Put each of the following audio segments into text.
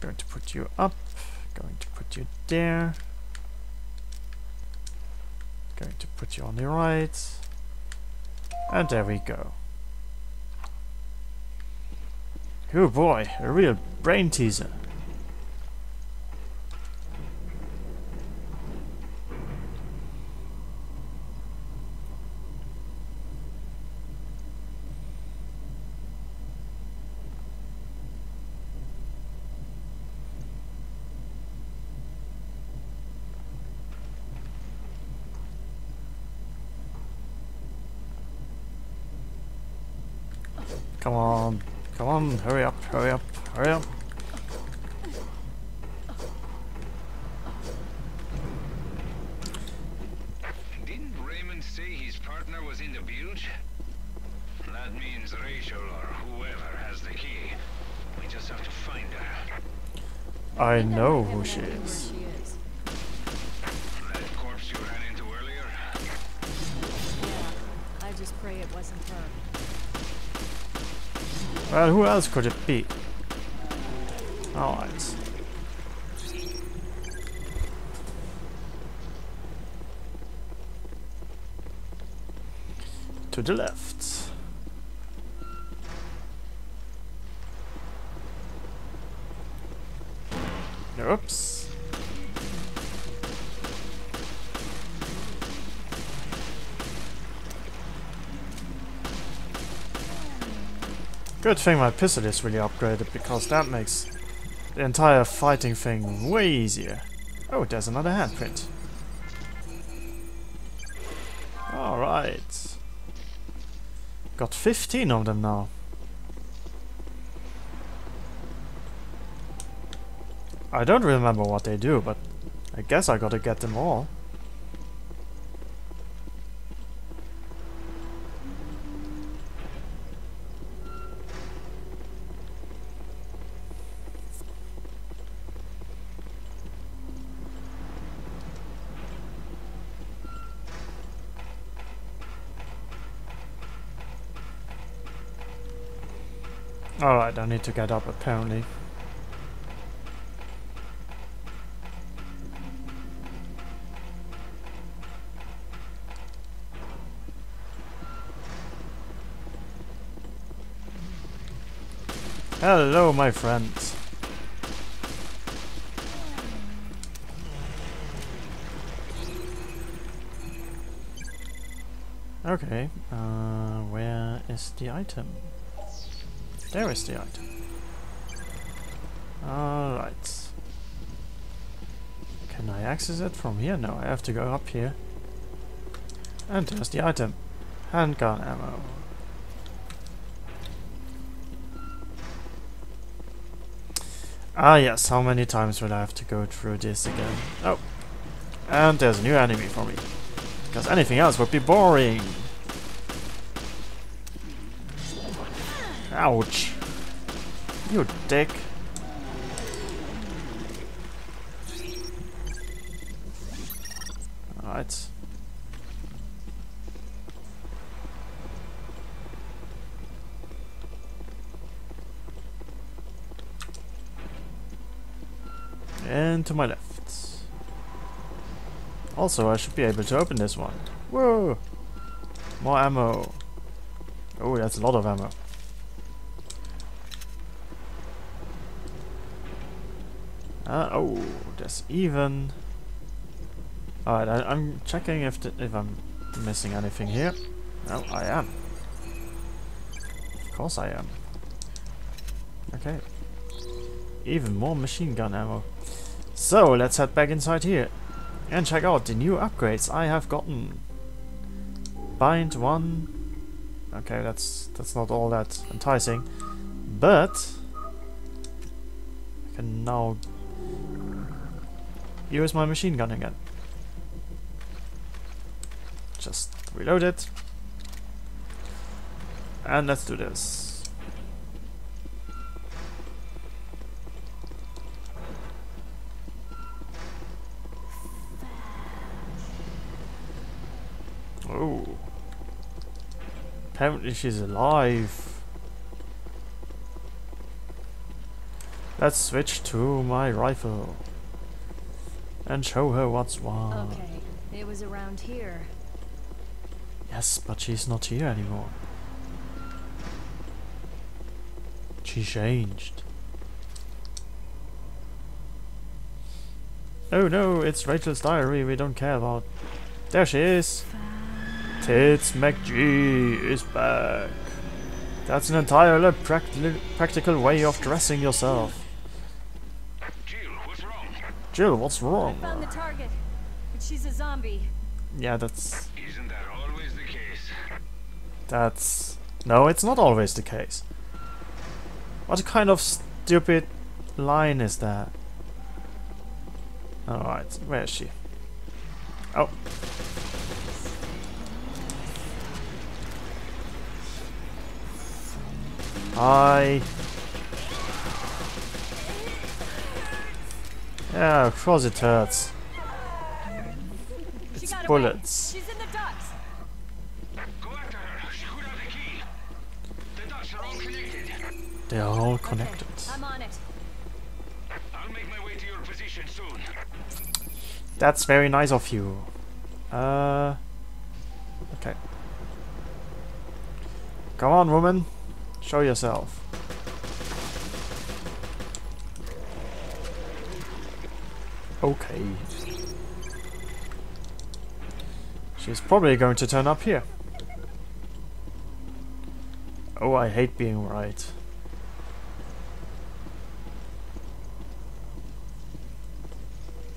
Going to put you up. Going to put you there. Going to put you on the right. And there we go. Oh boy, a real brain teaser. Come on, come on, hurry up, hurry up, hurry up. Didn't Raymond say his partner was in the butte? That means Rachel or whoever has the key. We just have to find her. I know who she is. Well, who else could it be? Alright. To the left. Oops. Good thing my pistol is really upgraded because that makes the entire fighting thing way easier. Oh, there's another handprint. Alright. Got 15 of them now. I don't remember what they do, but I guess I gotta get them all. Alright, I need to get up apparently. Hello, my friends. Okay, uh, where is the item? There is the item. Alright. Can I access it from here? No, I have to go up here. And there's the item. Handgun ammo. Ah yes, how many times will I have to go through this again? Oh. And there's a new enemy for me. Because anything else would be boring. Ouch. You dick. Alright. And to my left. Also, I should be able to open this one. Whoa! More ammo. Oh, that's a lot of ammo. Uh, oh, there's even. Alright, I, am checking if if I'm missing anything here. No, I am. Of course I am. Okay. Even more machine gun ammo. So, let's head back inside here. And check out the new upgrades I have gotten. Bind 1. Okay, that's that's not all that enticing. But I can now use my machine gun again. Just reload it. And let's do this. Oh. Apparently she's alive. Let's switch to my rifle. And show her what's what. Okay, it was around here. Yes, but she's not here anymore. She changed. Oh no, it's Rachel's diary we don't care about. There she is! Tits McGee is back. That's an entirely practi practical way of dressing yourself. Jill, what's wrong? I found the target, but she's a zombie. Yeah, that's... Isn't that always the case? that's... No, it's not always the case. What kind of stupid line is that? Alright, where is she? Oh. Hi. Yeah, of course it hurts. It's bullets. She's in the ducts. Go after her. She could have the key. The dots are all connected. They are all connected. I'm on it. I'll make my way to your position soon. That's very nice of you. Uh. Okay. Come on, woman. Show yourself. Okay. She's probably going to turn up here. Oh, I hate being right.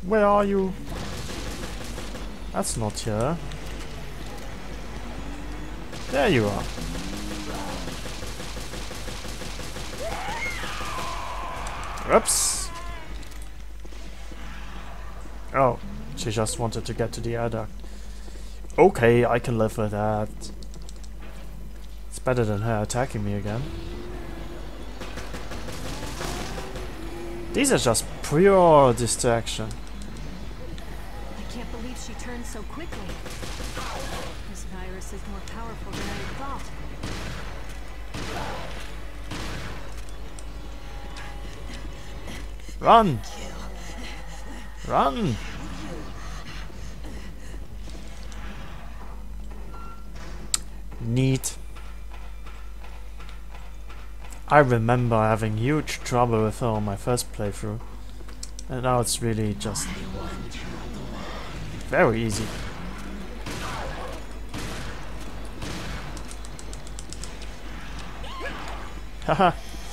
Where are you? That's not here. There you are. Oops. Oh, she just wanted to get to the air duct. Okay, I can live with that. It's better than her attacking me again. These are just pure distraction. I can't believe she turned so quickly. This virus is more powerful than I thought. Run! Run! Neat. I remember having huge trouble with her on my first playthrough. And now it's really just very easy. Haha.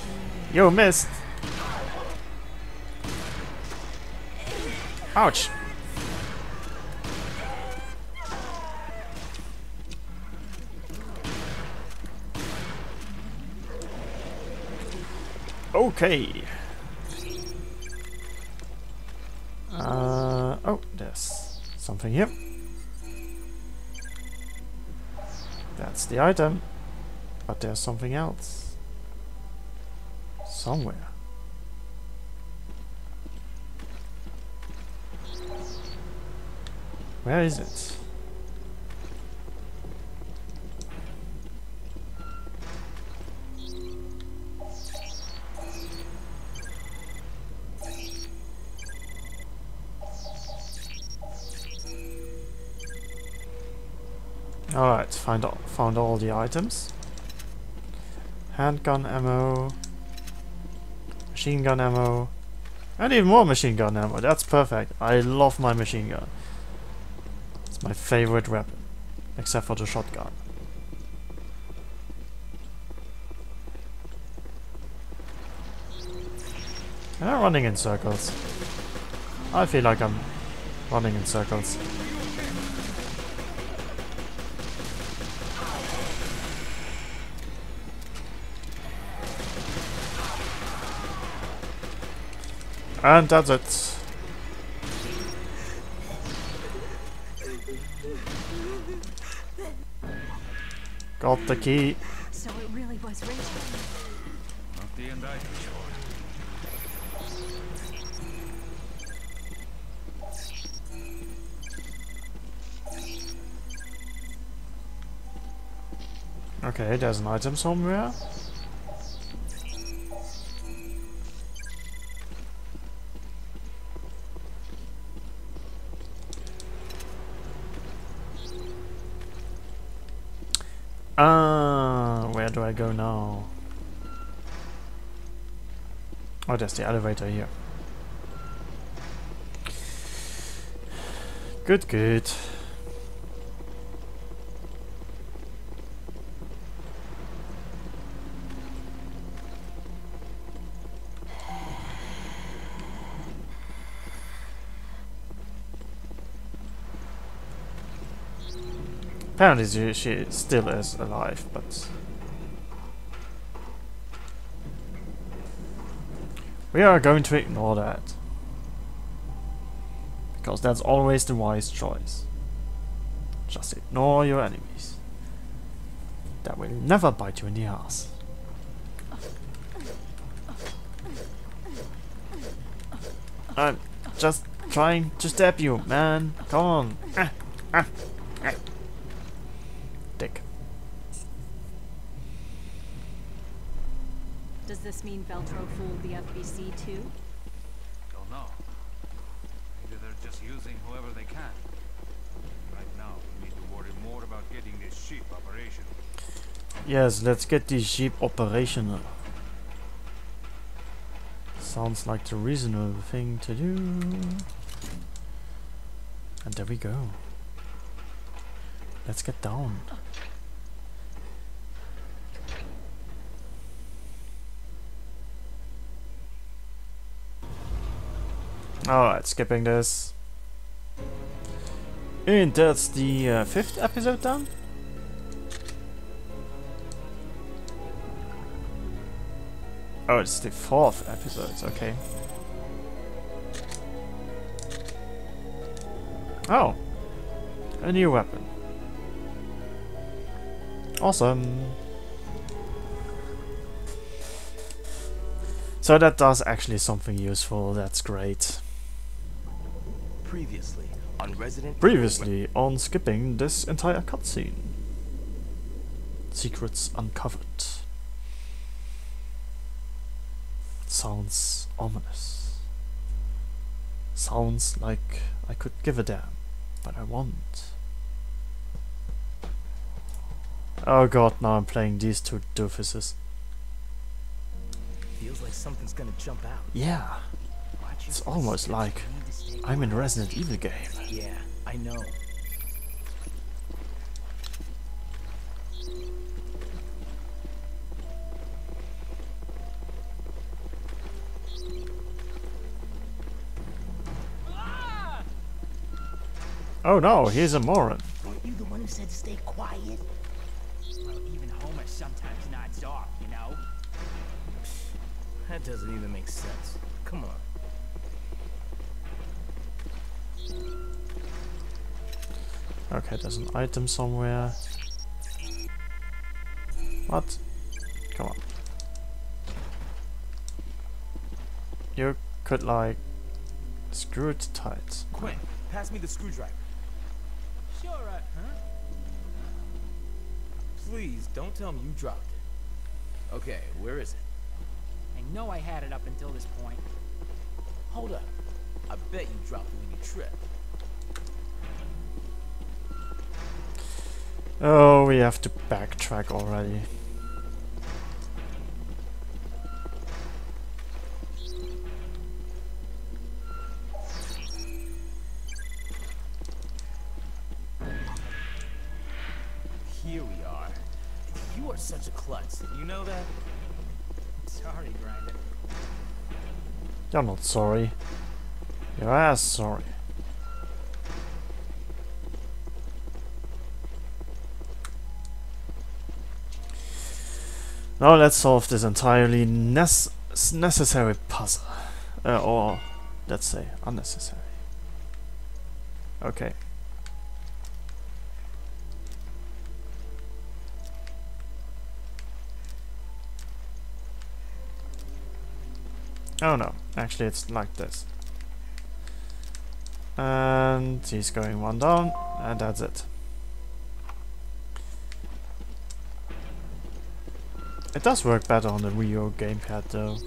you missed. Ouch. Okay. Uh, oh, there's something here. That's the item. But there's something else. Somewhere. Where is it? Alright, find all, found all the items. Handgun ammo, machine gun ammo, and even more machine gun ammo. That's perfect. I love my machine gun. My favorite weapon, except for the shotgun. Am I running in circles? I feel like I'm running in circles. And that's it. Got the key. So it really was Rachel. Not the end I Okay, there's an item somewhere. Go now? Oh, there's the elevator here. Good, good. Apparently she, she still is alive, but... We are going to ignore that. Because that's always the wise choice. Just ignore your enemies. That will never bite you in the ass. I'm just trying to stab you, man. Come on. Ah, ah, ah. Dick. Does this mean Veltro fooled the FBC too? Don't know. Maybe they're just using whoever they can. Right now, we need to worry more about getting this ship operational. Yes, let's get this ship operational. Sounds like the reasonable thing to do. And there we go. Let's get down. Alright, skipping this. And that's the uh, fifth episode done? Oh, it's the fourth episode, okay. Oh! A new weapon. Awesome! So that does actually something useful, that's great. Previously on Resident Previously on skipping this entire cutscene. Secrets uncovered. Sounds ominous. Sounds like I could give a damn, but I won't. Oh god, now I'm playing these two doofuses. Feels like something's gonna jump out. Yeah, it's almost like You need to stay I'm in. Resident Evil game. Yeah, I know. Oh no, he's a moron. Weren't you the one who said to stay quiet? Well, even Homer sometimes nods off, you know? That doesn't even make sense. Come on. Okay, there's an item somewhere. What? Come on. You could like screw it tight. Quint, pass me the screwdriver. Sure, uh, huh? Please, don't tell me you dropped it. Okay, where is it? I know I had it up until this point. Hold up. I bet you dropped it when you tripped. Oh, we have to backtrack already. Here we are. You are such a klutz. You know that? Sorry, Grinder. You're not sorry. Your ass sorry. Now let's solve this entirely nece necessary puzzle. Uh, or, let's say, unnecessary. Okay. Oh no, actually it's like this. And he's going one down, and that's it. It does work better on the Wii U gamepad though.